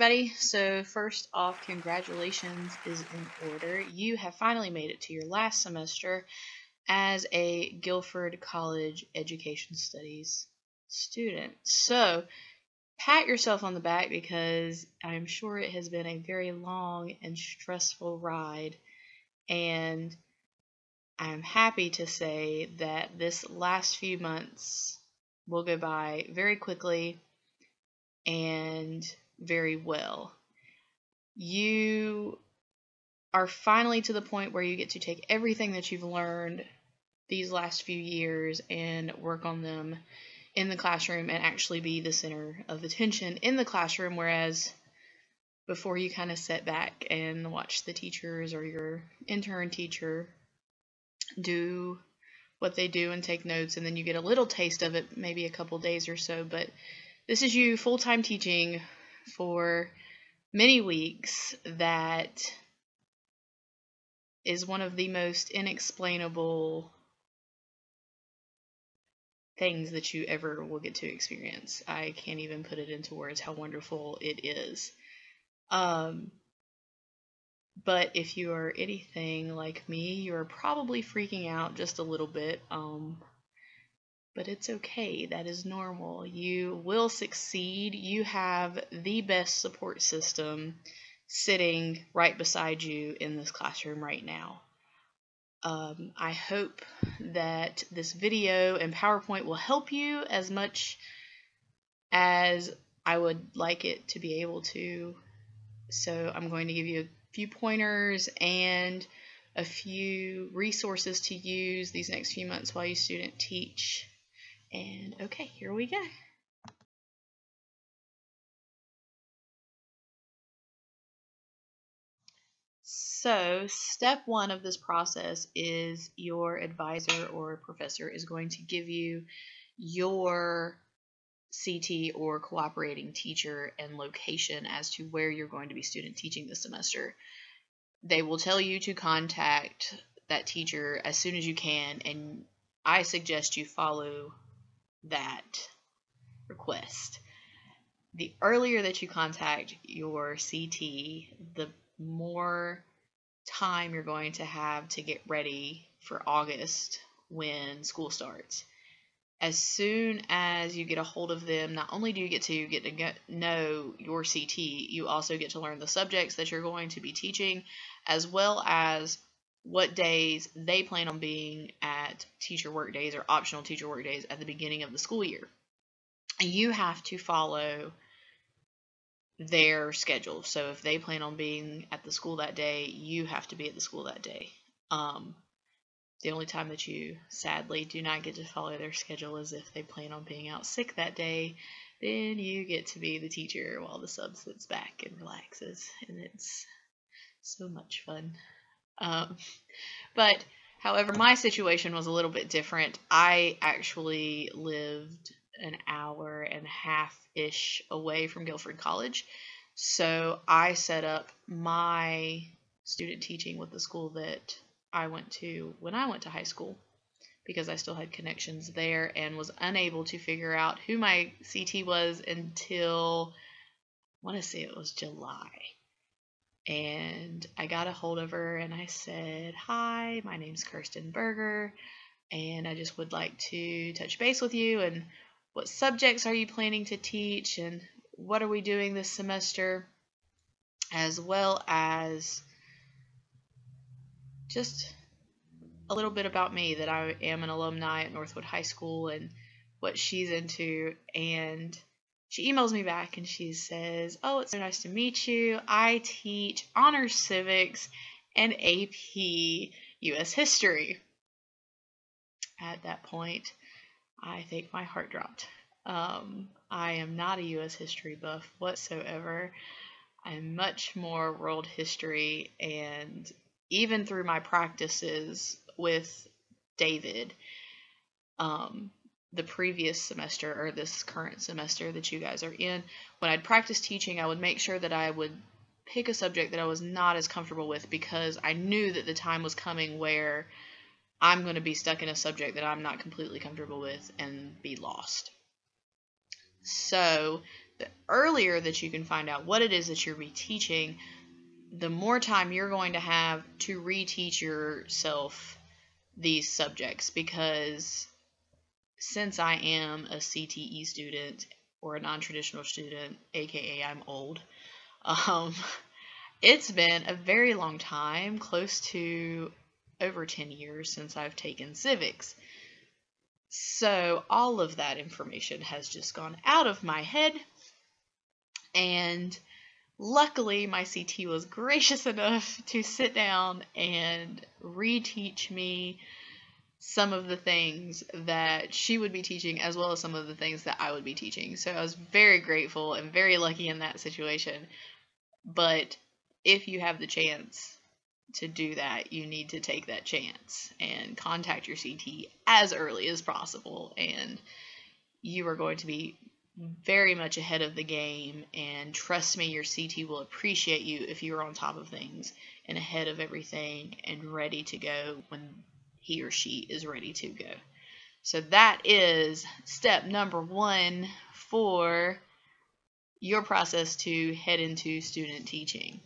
everybody. So, first off, congratulations is in order. You have finally made it to your last semester as a Guilford College Education Studies student. So, pat yourself on the back because I'm sure it has been a very long and stressful ride. And I'm happy to say that this last few months will go by very quickly and very well. You are finally to the point where you get to take everything that you've learned these last few years and work on them in the classroom and actually be the center of attention in the classroom whereas before you kind of sit back and watch the teachers or your intern teacher do what they do and take notes and then you get a little taste of it maybe a couple days or so but this is you full-time teaching for many weeks that is one of the most inexplainable things that you ever will get to experience. I can't even put it into words how wonderful it is. Um, but if you are anything like me, you are probably freaking out just a little bit. Um, but it's okay. That is normal. You will succeed. You have the best support system sitting right beside you in this classroom right now. Um, I hope that this video and PowerPoint will help you as much as I would like it to be able to. So I'm going to give you a few pointers and a few resources to use these next few months while you student teach and okay, here we go. So, step one of this process is your advisor or professor is going to give you your CT or cooperating teacher and location as to where you're going to be student teaching this semester. They will tell you to contact that teacher as soon as you can, and I suggest you follow that request. The earlier that you contact your CT, the more time you're going to have to get ready for August when school starts. As soon as you get a hold of them, not only do you get to get to get, know your CT, you also get to learn the subjects that you're going to be teaching, as well as what days they plan on being at teacher work days or optional teacher work days at the beginning of the school year. You have to follow their schedule. So if they plan on being at the school that day, you have to be at the school that day. Um, the only time that you sadly do not get to follow their schedule is if they plan on being out sick that day. Then you get to be the teacher while the sub sits back and relaxes, and it's so much fun. Um, but however, my situation was a little bit different. I actually lived an hour and a half ish away from Guilford College. So I set up my student teaching with the school that I went to when I went to high school because I still had connections there and was unable to figure out who my CT was until I want to say it was July and I got a hold of her and I said, Hi, my name's Kirsten Berger, and I just would like to touch base with you and what subjects are you planning to teach and what are we doing this semester, as well as just a little bit about me that I am an alumni at Northwood High School and what she's into and she emails me back and she says, Oh, it's so nice to meet you. I teach honors civics and AP US history. At that point, I think my heart dropped. Um, I am not a US history buff whatsoever. I'm much more world history, and even through my practices with David, um, the previous semester or this current semester that you guys are in, when I'd practice teaching, I would make sure that I would pick a subject that I was not as comfortable with because I knew that the time was coming where I'm going to be stuck in a subject that I'm not completely comfortable with and be lost. So the earlier that you can find out what it is that you're be teaching, the more time you're going to have to reteach yourself these subjects because since I am a CCE student or a non-traditional student, aka I'm old, um, it's been a very long time, close to over 10 years since I've taken civics. So all of that information has just gone out of my head. And luckily, my CT was gracious enough to sit down and reteach me some of the things that she would be teaching as well as some of the things that I would be teaching. So I was very grateful and very lucky in that situation. But if you have the chance to do that, you need to take that chance and contact your CT as early as possible. And you are going to be very much ahead of the game. And trust me, your CT will appreciate you if you are on top of things and ahead of everything and ready to go when he or she is ready to go. So that is step number one for your process to head into student teaching.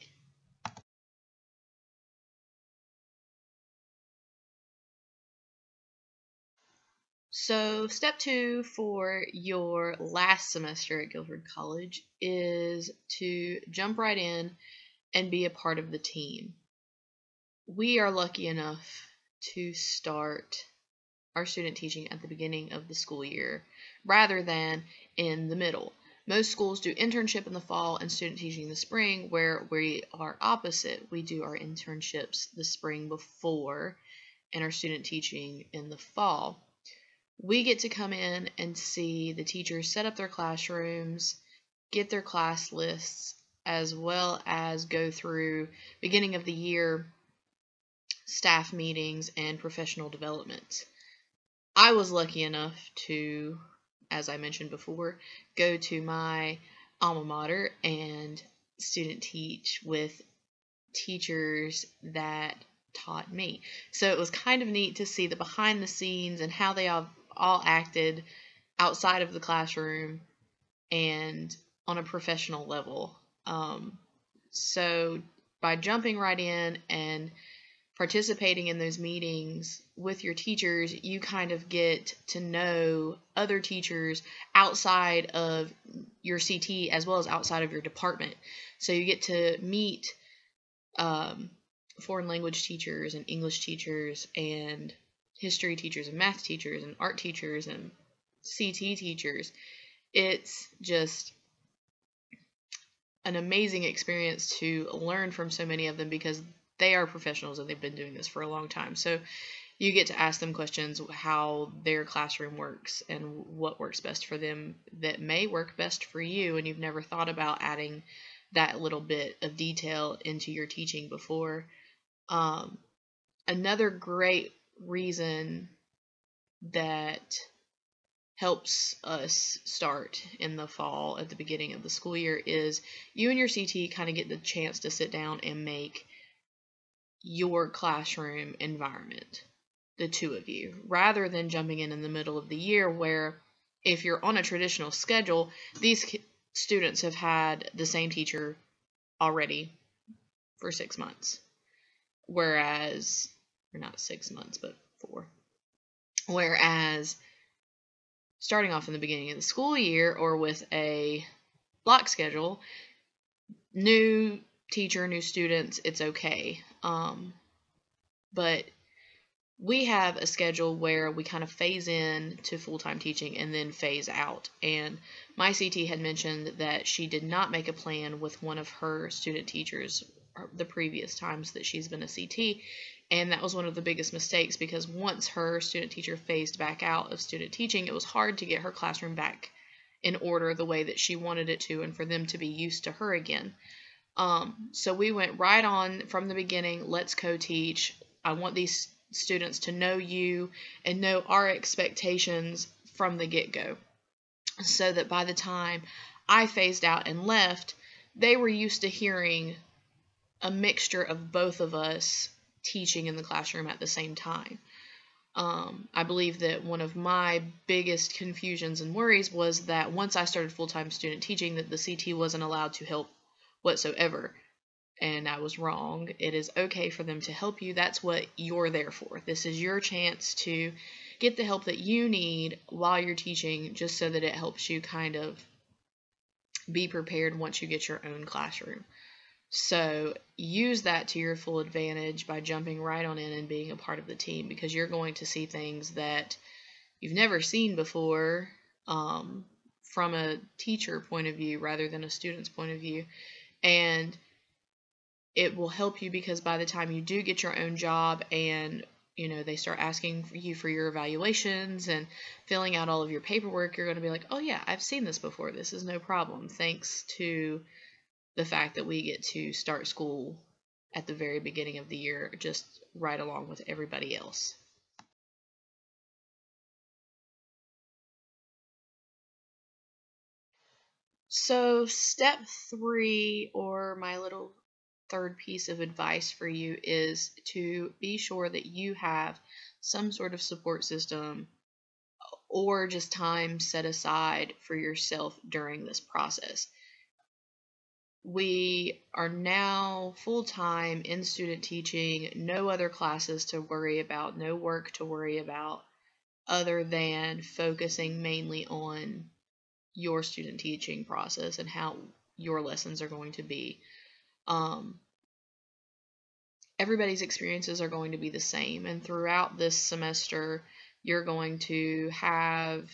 So, step two for your last semester at Guilford College is to jump right in and be a part of the team. We are lucky enough to start our student teaching at the beginning of the school year rather than in the middle. Most schools do internship in the fall and student teaching in the spring, where we are opposite. We do our internships the spring before and our student teaching in the fall. We get to come in and see the teachers set up their classrooms, get their class lists, as well as go through beginning of the year staff meetings, and professional development. I was lucky enough to, as I mentioned before, go to my alma mater and student teach with teachers that taught me. So it was kind of neat to see the behind the scenes and how they all, all acted outside of the classroom and on a professional level. Um, so by jumping right in and participating in those meetings with your teachers, you kind of get to know other teachers outside of your CT as well as outside of your department. So you get to meet um, foreign language teachers and English teachers and history teachers and math teachers and art teachers and CT teachers. It's just an amazing experience to learn from so many of them because they are professionals and they've been doing this for a long time. So you get to ask them questions how their classroom works and what works best for them that may work best for you and you've never thought about adding that little bit of detail into your teaching before. Um, another great reason that helps us start in the fall at the beginning of the school year is you and your CT kind of get the chance to sit down and make your classroom environment, the two of you, rather than jumping in in the middle of the year where if you're on a traditional schedule, these students have had the same teacher already for six months. Whereas, or not six months, but four. Whereas, starting off in the beginning of the school year or with a block schedule, new teacher, new students, it's okay. Um, but we have a schedule where we kind of phase in to full time teaching and then phase out. And my CT had mentioned that she did not make a plan with one of her student teachers the previous times that she's been a CT. And that was one of the biggest mistakes because once her student teacher phased back out of student teaching, it was hard to get her classroom back in order the way that she wanted it to and for them to be used to her again. Um, so we went right on from the beginning. Let's co-teach. I want these students to know you and know our expectations from the get-go so that by the time I phased out and left, they were used to hearing a mixture of both of us teaching in the classroom at the same time. Um, I believe that one of my biggest confusions and worries was that once I started full time student teaching, that the CT wasn't allowed to help whatsoever. And I was wrong. It is okay for them to help you. That's what you're there for. This is your chance to get the help that you need while you're teaching, just so that it helps you kind of be prepared once you get your own classroom. So use that to your full advantage by jumping right on in and being a part of the team because you're going to see things that you've never seen before um, from a teacher point of view rather than a student's point of view. And it will help you because by the time you do get your own job and you know they start asking you for your evaluations and filling out all of your paperwork you're going to be like oh yeah i've seen this before this is no problem thanks to the fact that we get to start school at the very beginning of the year, just right along with everybody else. So, step three, or my little third piece of advice for you, is to be sure that you have some sort of support system or just time set aside for yourself during this process. We are now full time in student teaching, no other classes to worry about, no work to worry about, other than focusing mainly on your student teaching process and how your lessons are going to be. Um, everybody's experiences are going to be the same, and throughout this semester, you're going to have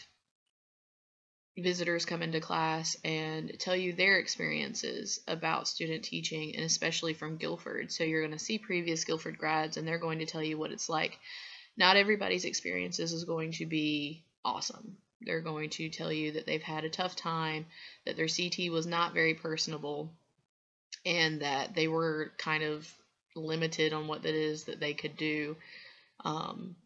visitors come into class and tell you their experiences about student teaching and especially from Guilford. So you're going to see previous Guilford grads and they're going to tell you what it's like. Not everybody's experiences is going to be awesome. They're going to tell you that they've had a tough time, that their CT was not very personable, and that they were kind of limited on what that is that they could do. Um,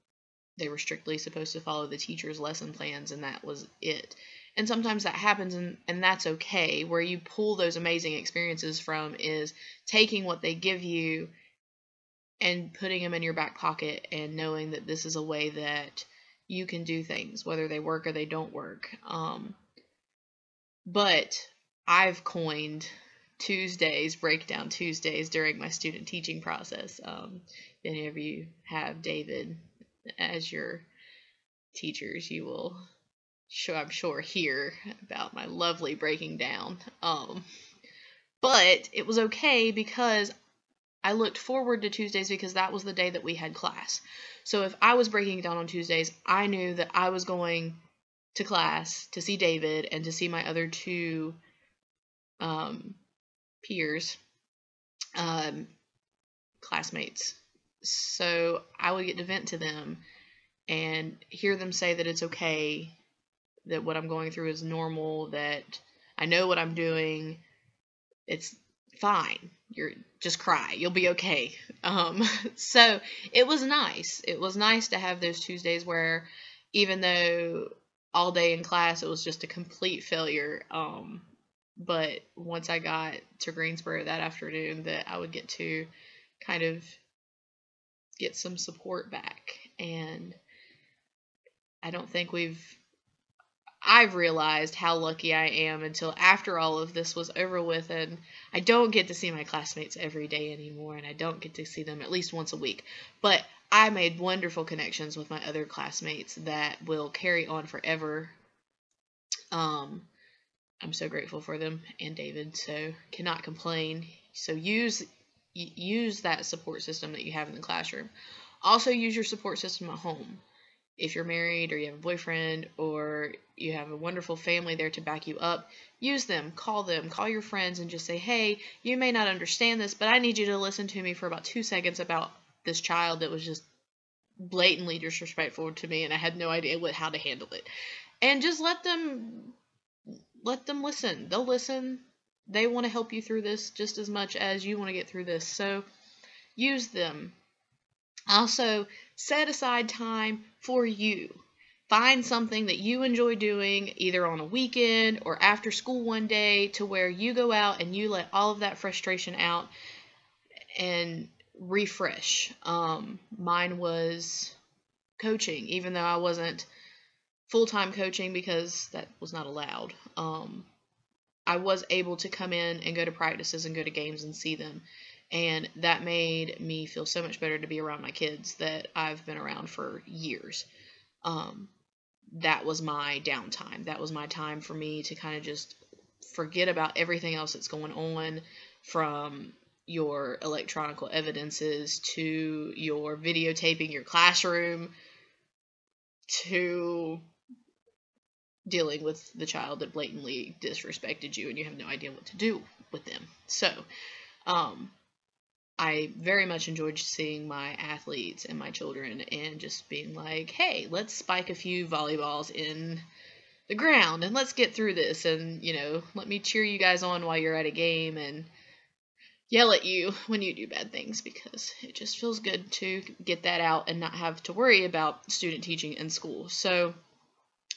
they were strictly supposed to follow the teacher's lesson plans, and that was it and sometimes that happens and, and that's okay where you pull those amazing experiences from is taking what they give you and putting them in your back pocket and knowing that this is a way that you can do things whether they work or they don't work um, but i've coined tuesdays breakdown tuesdays during my student teaching process um, if any of you have david as your teachers you will sure I'm sure hear about my lovely breaking down. Um, but it was okay because I looked forward to Tuesdays because that was the day that we had class. So if I was breaking down on Tuesdays, I knew that I was going to class to see David and to see my other two um, peers, um, classmates. So I would get to vent to them and hear them say that it's okay that what I'm going through is normal, that I know what I'm doing. It's fine. You're just cry. You'll be okay. Um, so it was nice. It was nice to have those Tuesdays where even though all day in class it was just a complete failure. Um, but once I got to Greensboro that afternoon, that I would get to kind of get some support back. And I don't think we've I've realized how lucky I am until after all of this was over with, and I don't get to see my classmates every day anymore, and I don't get to see them at least once a week. But I made wonderful connections with my other classmates that will carry on forever. Um, I'm so grateful for them and David, so cannot complain. So use use that support system that you have in the classroom. Also use your support system at home if you're married or you have a boyfriend or you have a wonderful family there to back you up, use them, call them, call your friends and just say, hey, you may not understand this, but I need you to listen to me for about two seconds about this child that was just blatantly disrespectful to me and I had no idea what how to handle it. And just let them let them listen. They'll listen. They want to help you through this just as much as you want to get through this. So use them. Also, set aside time for you. Find something that you enjoy doing either on a weekend or after school one day to where you go out and you let all of that frustration out and refresh. Um, mine was coaching, even though I wasn't full time coaching because that was not allowed. Um, I was able to come in and go to practices and go to games and see them. And that made me feel so much better to be around my kids that I've been around for years. Um, that was my downtime. That was my time for me to kind of just forget about everything else that's going on from your electronic evidences to your videotaping your classroom to dealing with the child that blatantly disrespected you and you have no idea what to do with them. So, um, I very much enjoyed seeing my athletes and my children and just being like, hey, let's spike a few volleyballs in the ground and let's get through this and, you know, let me cheer you guys on while you're at a game and yell at you when you do bad things because it just feels good to get that out and not have to worry about student teaching in school. So,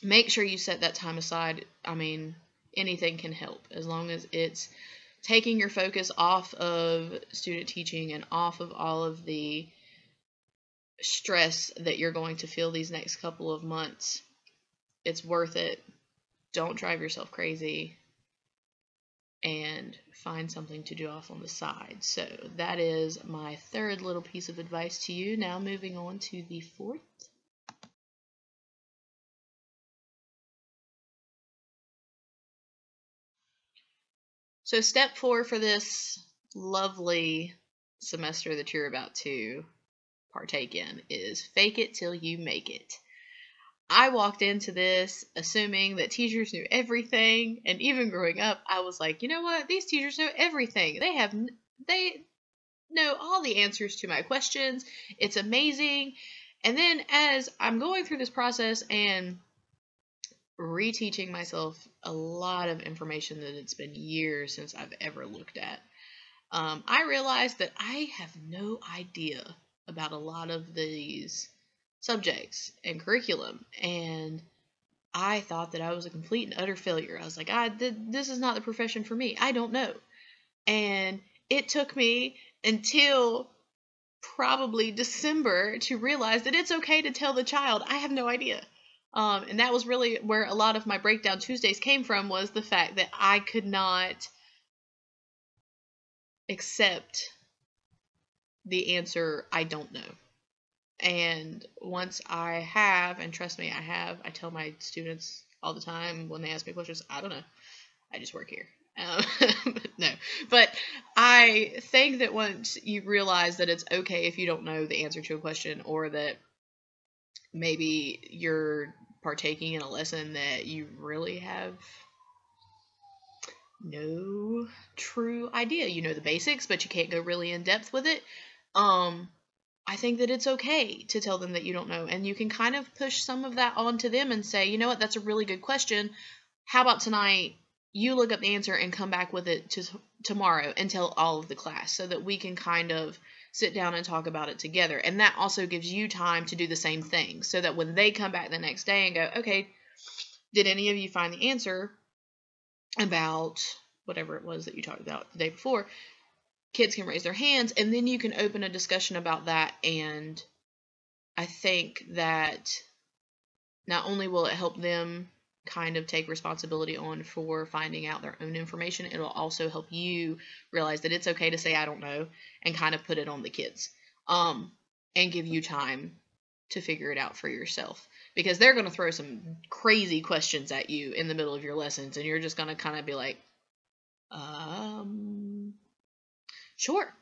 make sure you set that time aside. I mean, anything can help as long as it's taking your focus off of student teaching and off of all of the stress that you're going to feel these next couple of months. It's worth it. Don't drive yourself crazy and find something to do off on the side. So that is my third little piece of advice to you. Now moving on to the fourth So, step four for this lovely semester that you're about to partake in is fake it till you make it. I walked into this assuming that teachers knew everything, and even growing up, I was like, you know what? These teachers know everything. They have they know all the answers to my questions. It's amazing. And then as I'm going through this process and reteaching myself a lot of information that it's been years since I've ever looked at. Um, I realized that I have no idea about a lot of these subjects and curriculum, and I thought that I was a complete and utter failure. I was like, I, th- this is not the profession for me. I don't know. And it took me until probably December to realize that it's okay to tell the child, I have no idea. Um, and that was really where a lot of my breakdown Tuesdays came from was the fact that I could not accept the answer I don't know. And once I have, and trust me, I have, I tell my students all the time when they ask me questions, I don't know. I just work here. Um, no, but I think that once you realize that it's okay if you don't know the answer to a question or that maybe you're partaking in a lesson that you really have no true idea. You know the basics, but you can't go really in depth with it. Um, I think that it's okay to tell them that you don't know, and you can kind of push some of that onto them and say, you know what, that's a really good question. How about tonight you look up the answer and come back with it to tomorrow and tell all of the class so that we can kind of sit down and talk about it together. And that also gives you time to do the same thing so that when they come back the next day and go, okay, did any of you find the answer about whatever it was that you talked about the day before? Kids can raise their hands and then you can open a discussion about that. And I think that not only will it help them kind of take responsibility on for finding out their own information. It'll also help you realize that it's okay to say I don't know and kind of put it on the kids. Um and give you time to figure it out for yourself because they're going to throw some crazy questions at you in the middle of your lessons and you're just going to kind of be like um sure.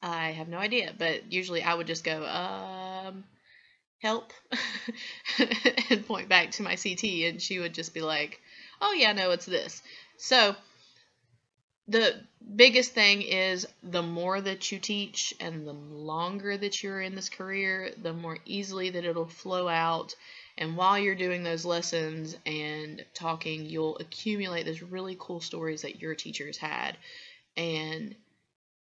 I have no idea, but usually I would just go um help and point back to my CT and she would just be like, "Oh yeah, no, it's this." So the biggest thing is the more that you teach and the longer that you're in this career, the more easily that it'll flow out. And while you're doing those lessons and talking, you'll accumulate those really cool stories that your teachers had. And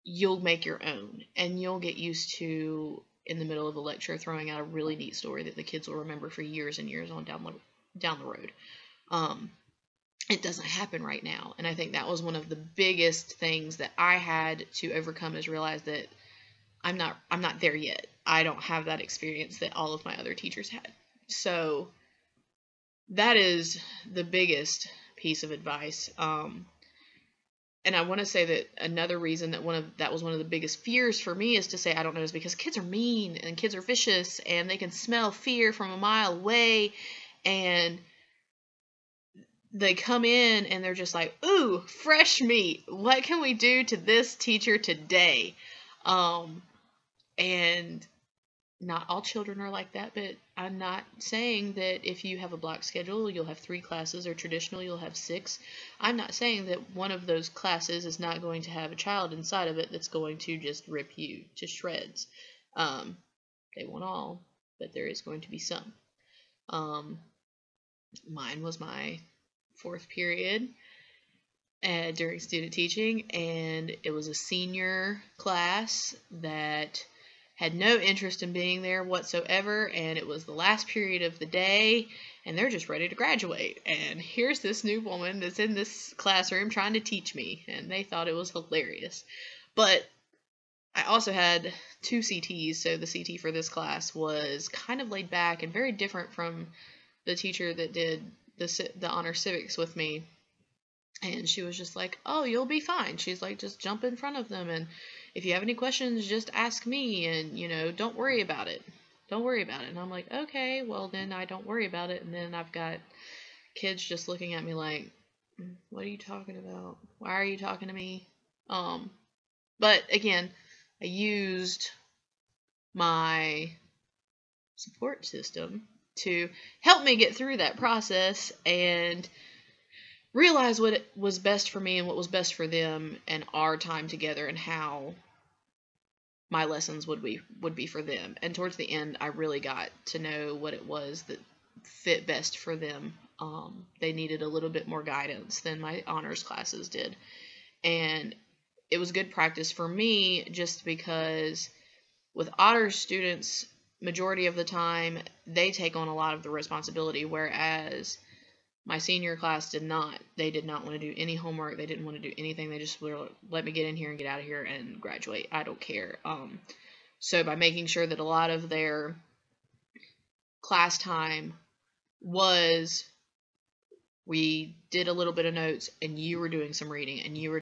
you'll make your own. And you'll get used to in the middle of a lecture throwing out a really neat story that the kids will remember for years and years on down the down the road. Um, it doesn't happen right now, and I think that was one of the biggest things that I had to overcome is realize that I'm not I'm not there yet. I don't have that experience that all of my other teachers had. So that is the biggest piece of advice. Um, and I want to say that another reason that one of that was one of the biggest fears for me is to say I don't know is because kids are mean and kids are vicious and they can smell fear from a mile away and they come in and they're just like, "Ooh, fresh meat. What can we do to this teacher today?" Um, and not all children are like that, but I'm not saying that if you have a block schedule, you'll have three classes, or traditional, you'll have six. I'm not saying that one of those classes is not going to have a child inside of it that's going to just rip you to shreds. Um, they won't all, but there is going to be some. Um, mine was my fourth period uh, during student teaching, and it was a senior class that had no interest in being there whatsoever, and it was the last period of the day, and they're just ready to graduate. And here's this new woman that's in this classroom trying to teach me, and they thought it was hilarious. But I also had two CTs, so the CT for this class was kind of laid back and very different from the teacher that did the the honor civics with me. And she was just like, "Oh, you'll be fine." She's like, "Just jump in front of them and if you have any questions, just ask me and, you know, don't worry about it. Don't worry about it. And I'm like, okay, well, then I don't worry about it. And then I've got kids just looking at me like, mm, what are you talking about? Why are you talking to me? Um, but again, I used my support system to help me get through that process and realize what was best for me and what was best for them and our time together and how my lessons would be would be for them. And towards the end, I really got to know what it was that fit best for them. Um, they needed a little bit more guidance than my honors classes did, and it was good practice for me just because with honors students, majority of the time they take on a lot of the responsibility, whereas my senior class did not. They did not want to do any homework. They didn't want to do anything. They just were let me get in here and get out of here and graduate. I don't care. Um, so by making sure that a lot of their class time was we did a little bit of notes and you were doing some reading and you were